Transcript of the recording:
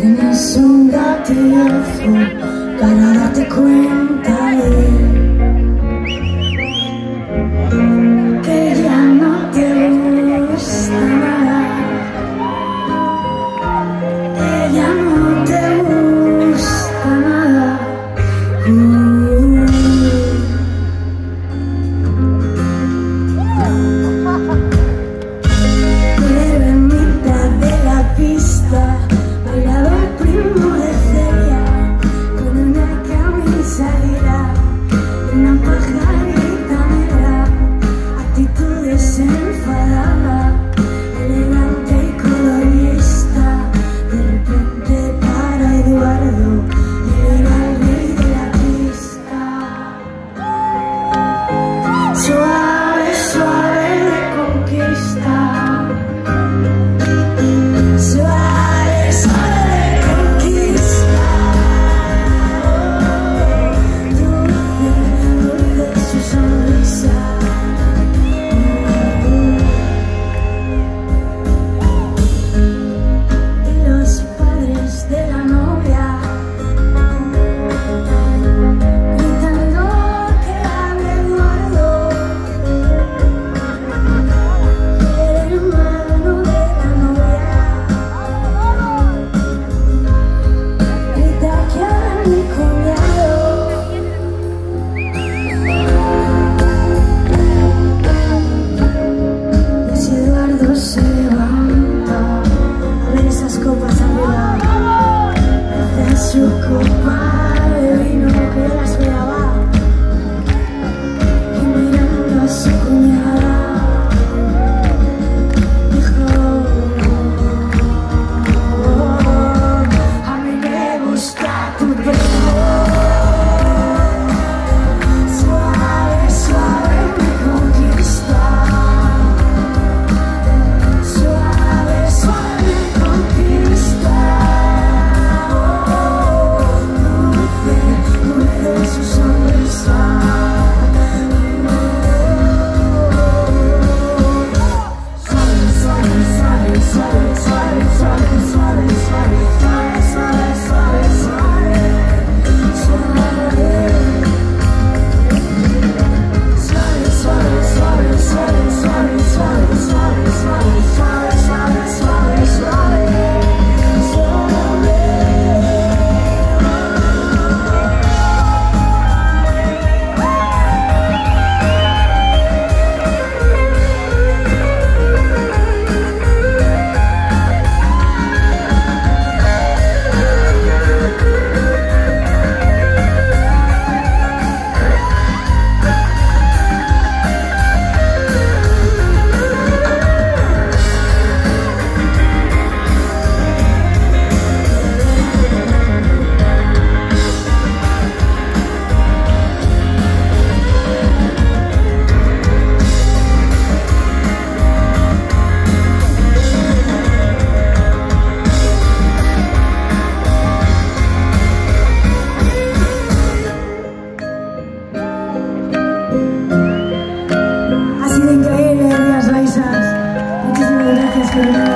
Tienes un gatillo para darte cuenta de Ha sido